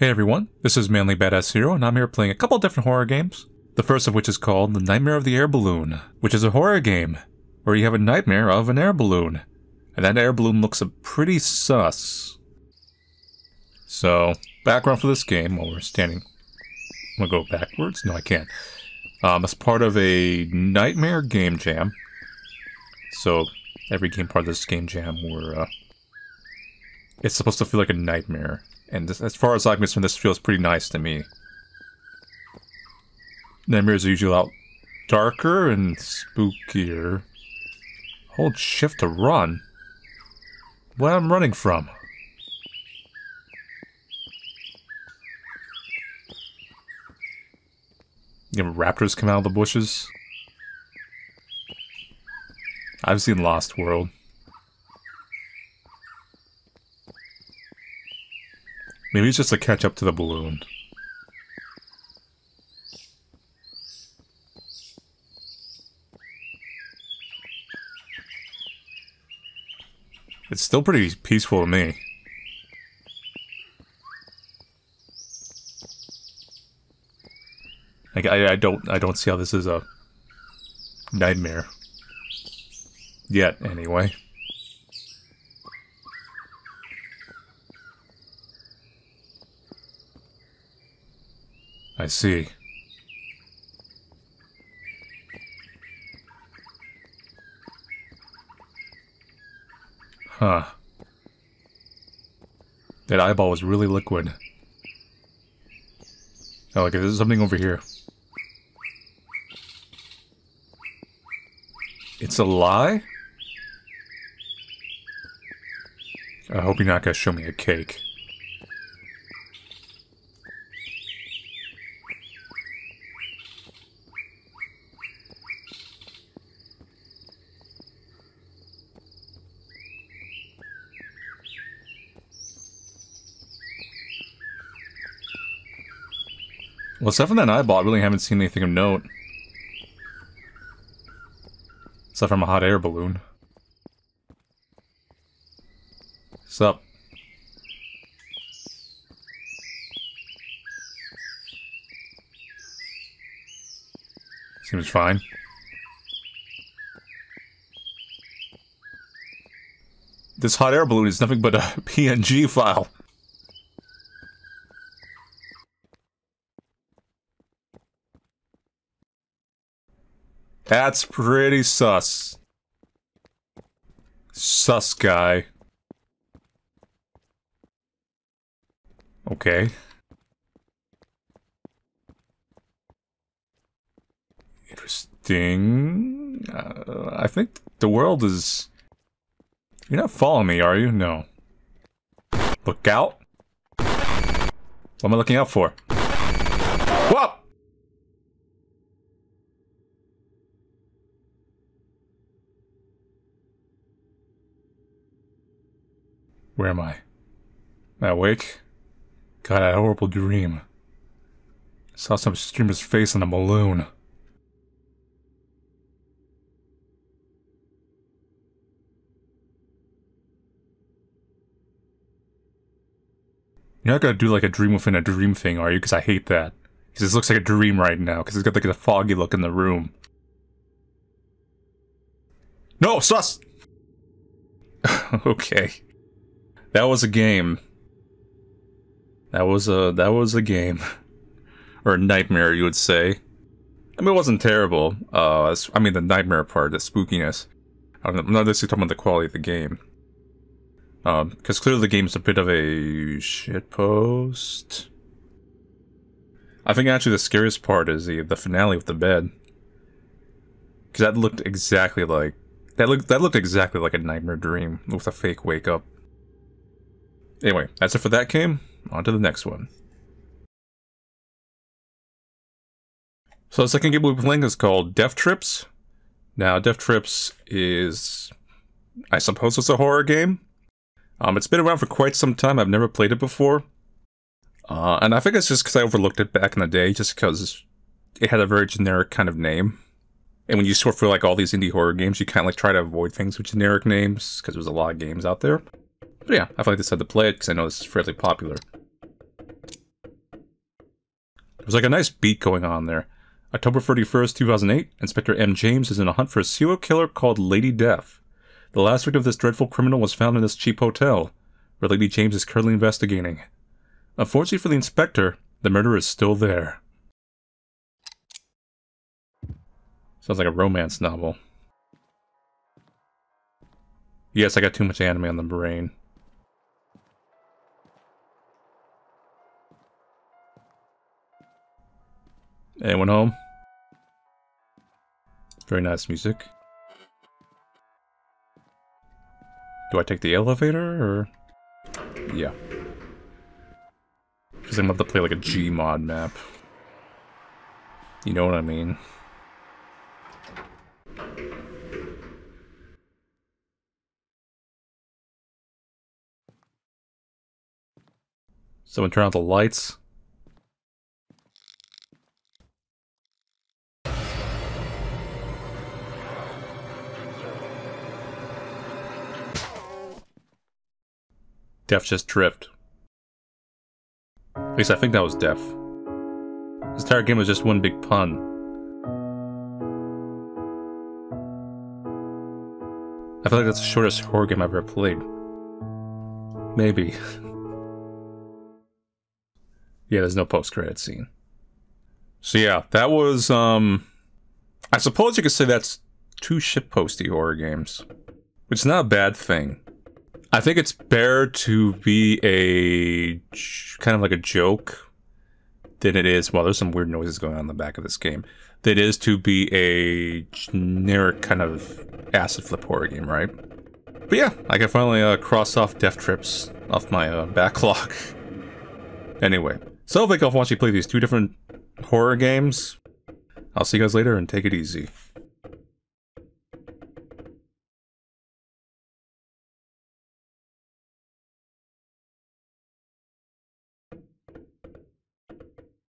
Hey everyone, this is Manly Badass Hero, and I'm here playing a couple different horror games. The first of which is called The Nightmare of the Air Balloon, which is a horror game where you have a nightmare of an air balloon. And that air balloon looks a pretty sus. So, background for this game while we're standing. I'm gonna go backwards? No, I can't. Um, it's part of a Nightmare Game Jam. So, every game part of this game jam were, uh, it's supposed to feel like a nightmare. And this, as far as I'm concerned, this feels pretty nice to me. Nightmares are usually a lot darker and spookier. Hold shift to run? Where I'm running from? You raptors come out of the bushes? I've seen Lost World. Maybe it's just to catch up to the balloon. It's still pretty peaceful to me. Like I, I don't I don't see how this is a nightmare. Yet, anyway. I see. Huh. That eyeball was really liquid. Oh, okay, there's something over here. It's a lie? I hope you're not gonna show me a cake. Well, except for that eyeball, I really haven't seen anything of note. Except from a hot air balloon. Sup? Seems fine. This hot air balloon is nothing but a PNG file. That's pretty sus. Sus guy. Okay. Interesting. Uh, I think the world is... You're not following me, are you? No. Look out. What am I looking out for? Whoa! Where am I? Am I awake? God, I had a horrible dream. I saw some streamer's face on a balloon. You're not gonna do like a dream within a dream thing, are you? Because I hate that. Because this looks like a dream right now, because it's got like a foggy look in the room. No, sus! okay. That was a game. That was a that was a game, or a nightmare, you would say. I mean, it wasn't terrible. Uh, I mean, the nightmare part, the spookiness. I'm not necessarily talking about the quality of the game. Um, because clearly the game's a bit of a shitpost. I think actually the scariest part is the the finale with the bed. Because that looked exactly like that looked that looked exactly like a nightmare dream with a fake wake up. Anyway, that's it for that game. On to the next one. So the second game we'll be playing is called Death Trips. Now, Death Trips is, I suppose it's a horror game. Um, it's been around for quite some time. I've never played it before. Uh, and I think it's just because I overlooked it back in the day, just because it had a very generic kind of name. And when you sort through like all these indie horror games, you kind of like try to avoid things with generic names because there's a lot of games out there. But yeah, I feel like decided to play it because I know this is fairly popular. There's like a nice beat going on there. October 31st, 2008, Inspector M. James is in a hunt for a serial killer called Lady Death. The last victim of this dreadful criminal was found in this cheap hotel, where Lady James is currently investigating. Unfortunately for the inspector, the murderer is still there. Sounds like a romance novel. Yes, I got too much anime on the brain. Anyone home? Very nice music. Do I take the elevator, or...? Yeah. Because I'm about to play like a Gmod map. You know what I mean. Someone turn out the lights. Def just drift. At least I think that was Def. This entire game was just one big pun. I feel like that's the shortest horror game I've ever played. Maybe. yeah, there's no post-credit scene. So yeah, that was, um... I suppose you could say that's two shitposty horror games. Which is not a bad thing. I think it's better to be a kind of like a joke than it is. Well, there's some weird noises going on in the back of this game. That is to be a generic kind of asset flip horror game, right? But yeah, I can finally uh, cross off Death Trips off my uh, backlog. anyway, so thank you all for watching play these two different horror games. I'll see you guys later and take it easy.